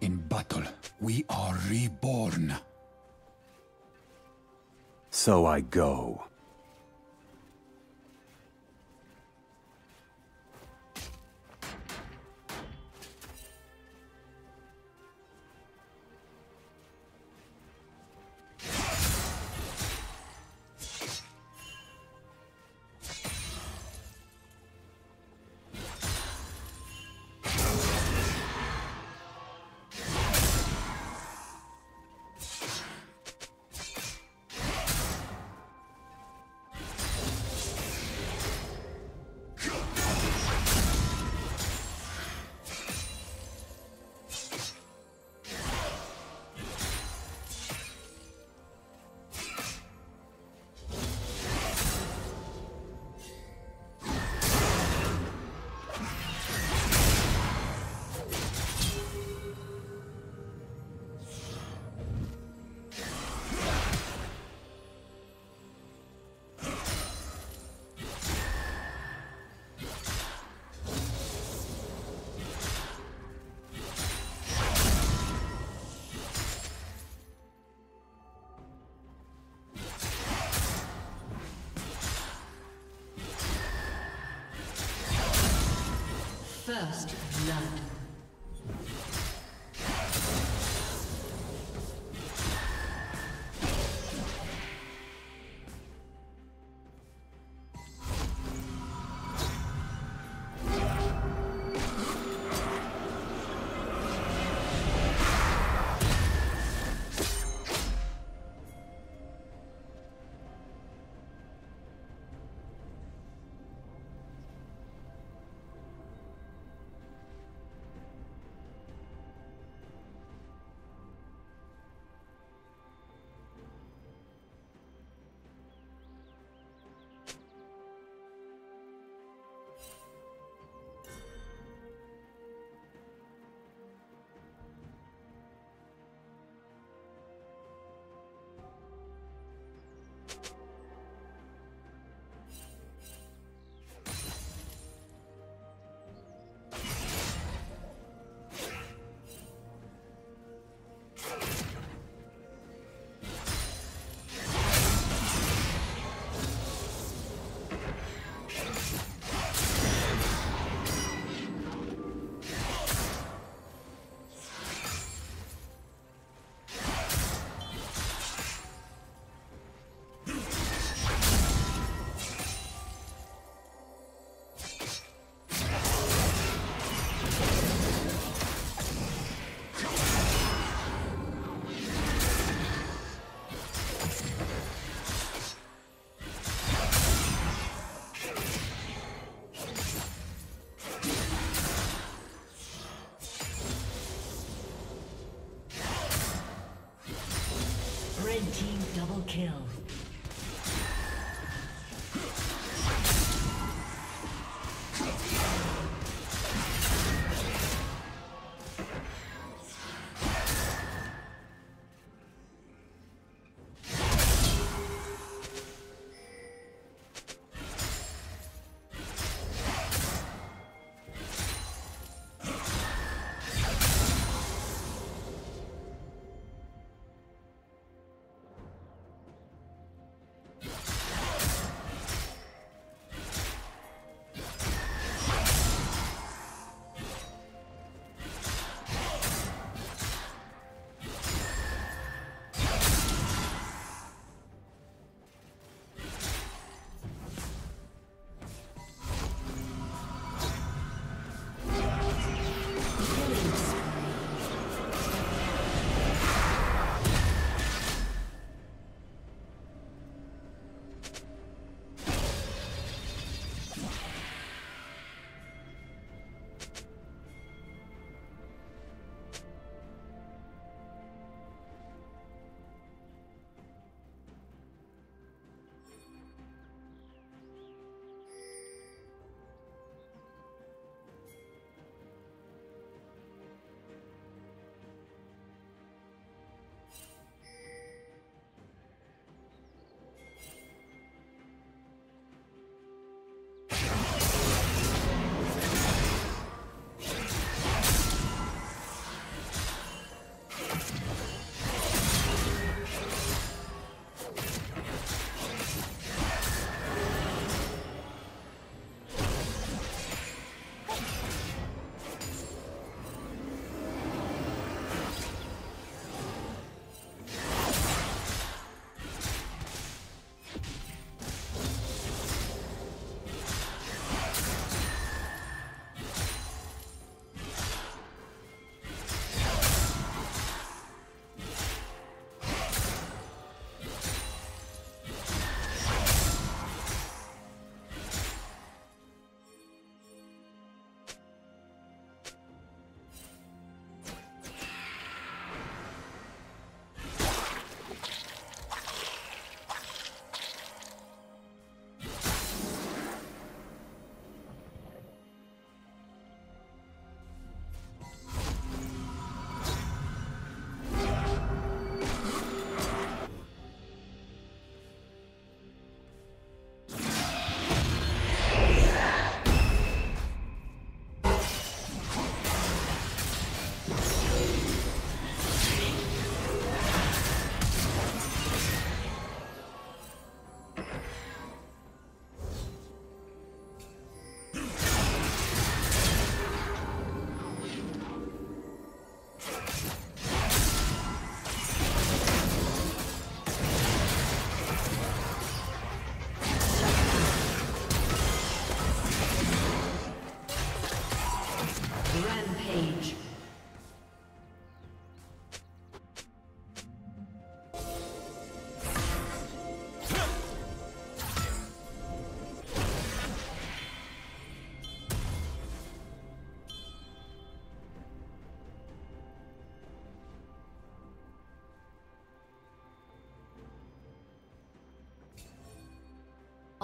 In battle, we are reborn. So I go. First blood.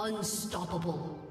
Unstoppable.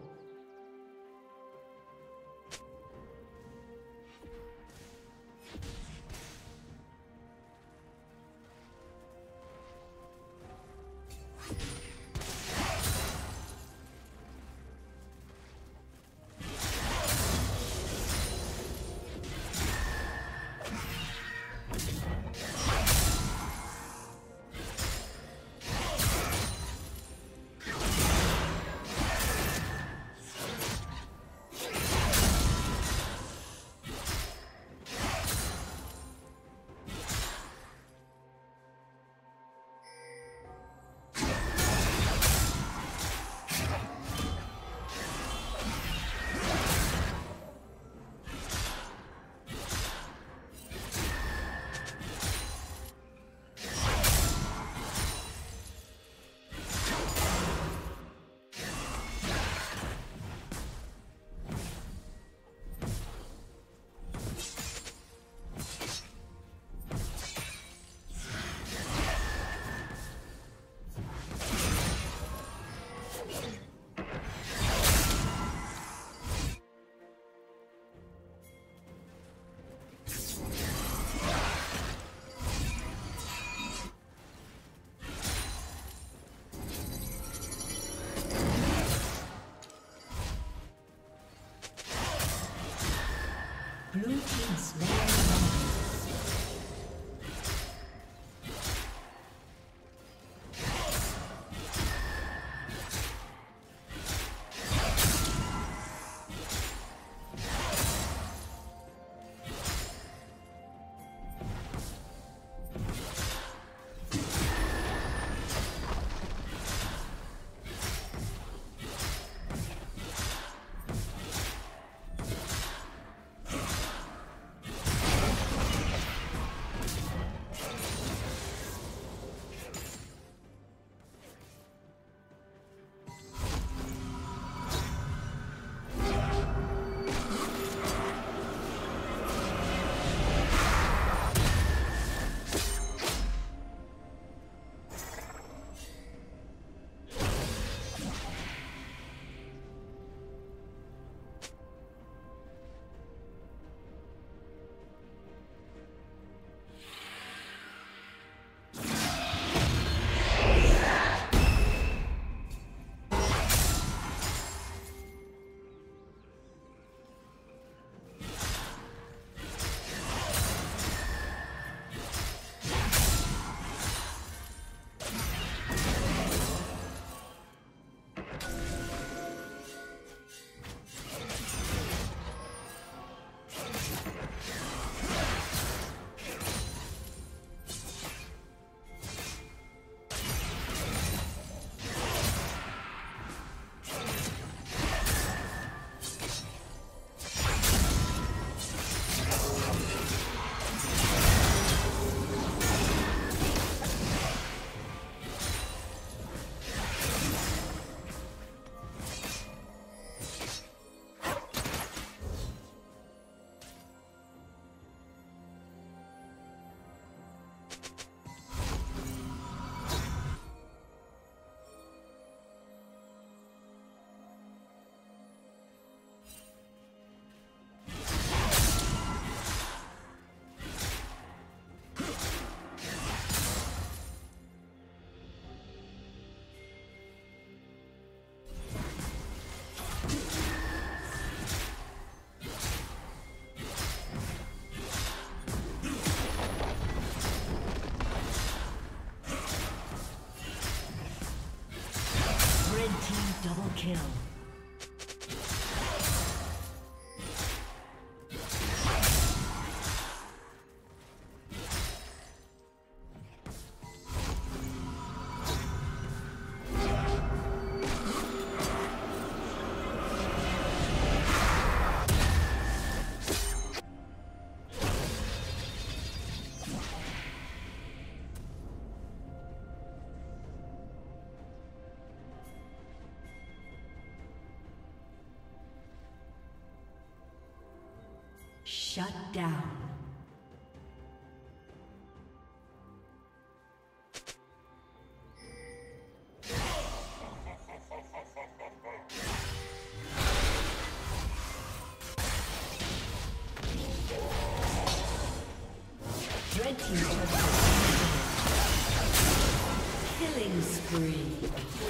Blue team slaying. Kill. Shut down. Red team's Killing spree.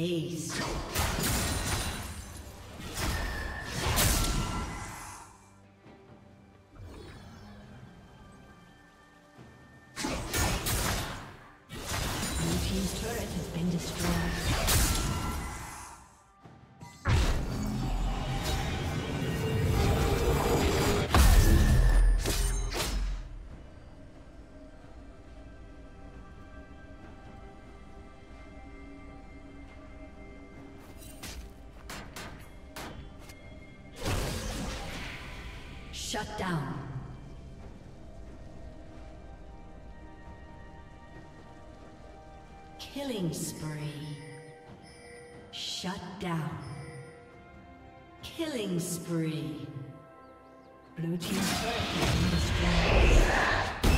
Ace. Shut down. Killing spree. Shut down. Killing spree. Blue team's turret has been destroyed.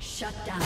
Shut down.